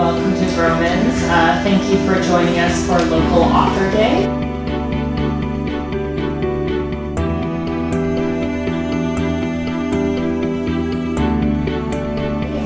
Vroman's. Uh, thank you for joining us for Local Author Day.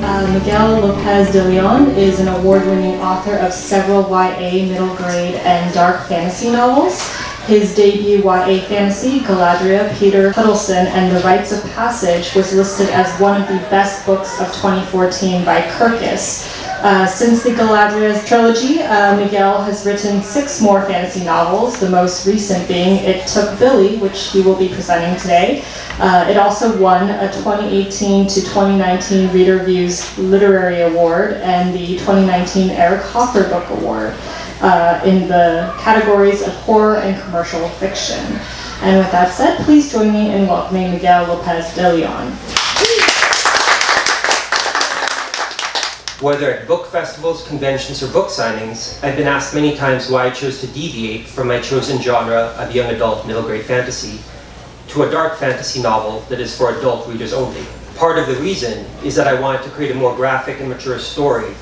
Uh, Miguel Lopez de Leon is an award-winning author of several YA, middle grade, and dark fantasy novels. His debut YA fantasy, Galadria, Peter Huddleston, and the Rites of Passage was listed as one of the best books of 2014 by Kirkus. Uh, since the Galadria trilogy, uh, Miguel has written six more fantasy novels, the most recent being It Took Billy, which he will be presenting today. Uh, it also won a 2018 to 2019 Reader Views Literary Award and the 2019 Eric Hoffer Book Award uh, in the categories of horror and commercial fiction. And with that said, please join me in welcoming Miguel Lopez de Leon. Whether at book festivals, conventions, or book signings, I've been asked many times why I chose to deviate from my chosen genre of young adult middle grade fantasy to a dark fantasy novel that is for adult readers only. Part of the reason is that I wanted to create a more graphic and mature story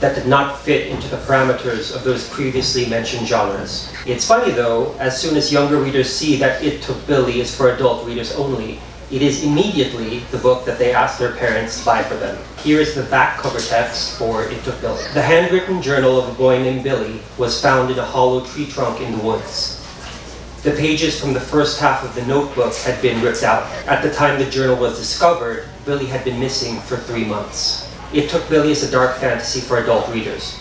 that did not fit into the parameters of those previously mentioned genres. It's funny though, as soon as younger readers see that It Took Billy is for adult readers only, it is immediately the book that they ask their parents to buy for them. Here is the back cover text for It Took Billy. The handwritten journal of a boy named Billy was found in a hollow tree trunk in the woods. The pages from the first half of the notebook had been ripped out. At the time the journal was discovered, Billy had been missing for three months. It Took Billy is a dark fantasy for adult readers.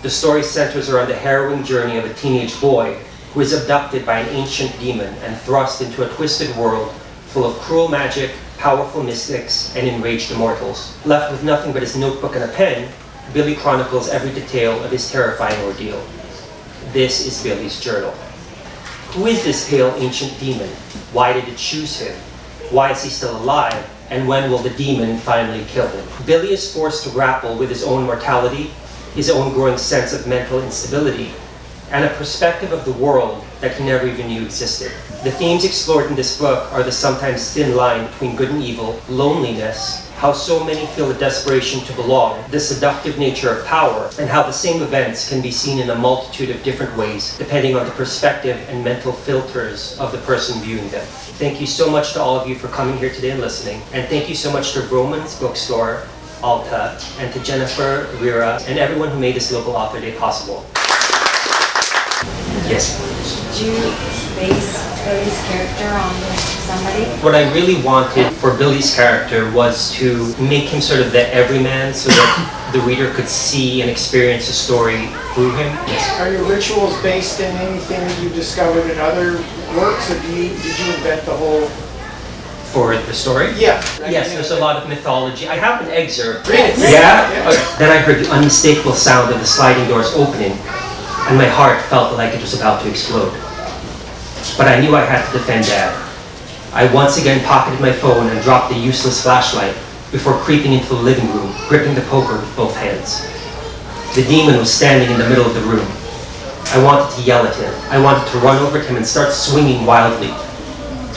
The story centers around the harrowing journey of a teenage boy who is abducted by an ancient demon and thrust into a twisted world full of cruel magic, powerful mystics, and enraged immortals. Left with nothing but his notebook and a pen, Billy chronicles every detail of his terrifying ordeal. This is Billy's journal. Who is this pale ancient demon? Why did it choose him? Why is he still alive? And when will the demon finally kill him? Billy is forced to grapple with his own mortality, his own growing sense of mental instability, and a perspective of the world that he never even knew existed. The themes explored in this book are the sometimes thin line between good and evil, loneliness, how so many feel a desperation to belong, the seductive nature of power, and how the same events can be seen in a multitude of different ways, depending on the perspective and mental filters of the person viewing them. Thank you so much to all of you for coming here today and listening, and thank you so much to Vroman's Bookstore, Alta, and to Jennifer, Rira, and everyone who made this local author day possible. Yes. Did you base Billy's character on somebody? What I really wanted for Billy's character was to make him sort of the everyman so that the reader could see and experience the story through him. Yes. Are your rituals based in anything that you discovered in other works, or do you, did you invent the whole? For the story? Yeah. Yes, there's a lot of mythology. I have an excerpt. Read it. Yeah? Yeah. Uh, Then I heard the unmistakable sound of the sliding doors opening, and my heart felt like it was about to explode. But I knew I had to defend Dad. I once again pocketed my phone and dropped the useless flashlight before creeping into the living room, gripping the poker with both hands. The demon was standing in the middle of the room. I wanted to yell at him. I wanted to run over to him and start swinging wildly.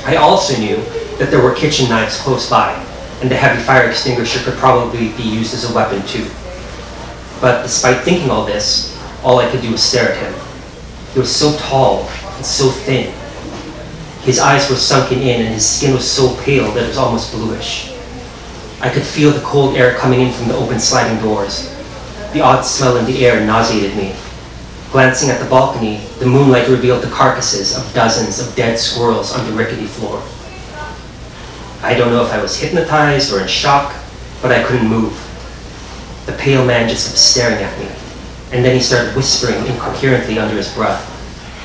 I also knew that there were kitchen knives close by, and the heavy fire extinguisher could probably be used as a weapon too. But despite thinking all this, all I could do was stare at him. He was so tall and so thin. His eyes were sunken in and his skin was so pale that it was almost bluish. I could feel the cold air coming in from the open sliding doors. The odd smell in the air nauseated me. Glancing at the balcony, the moonlight revealed the carcasses of dozens of dead squirrels on the rickety floor. I don't know if I was hypnotized or in shock, but I couldn't move. The pale man just kept staring at me, and then he started whispering incoherently under his breath.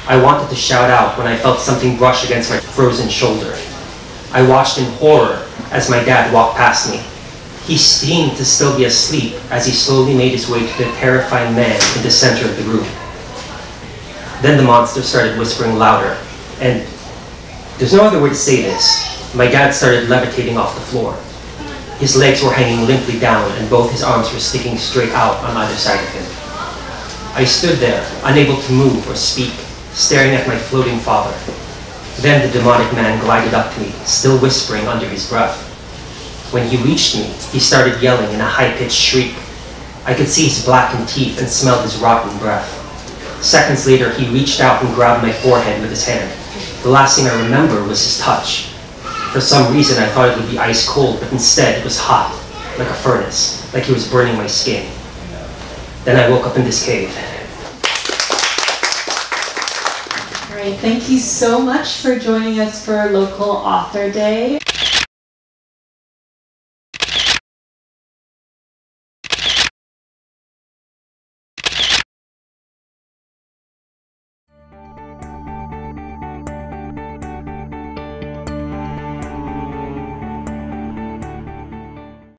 I wanted to shout out when I felt something brush against my frozen shoulder. I watched in horror as my dad walked past me. He seemed to still be asleep as he slowly made his way to the terrifying man in the center of the room. Then the monster started whispering louder, and there's no other way to say this. My dad started levitating off the floor. His legs were hanging limply down, and both his arms were sticking straight out on either side of him. I stood there, unable to move or speak, staring at my floating father. Then the demonic man glided up to me, still whispering under his breath. When he reached me, he started yelling in a high-pitched shriek. I could see his blackened teeth and smelled his rotten breath. Seconds later, he reached out and grabbed my forehead with his hand. The last thing I remember was his touch. For some reason, I thought it would be ice cold, but instead it was hot, like a furnace, like he was burning my skin. Then I woke up in this cave. All right, thank you so much for joining us for Local Author Day.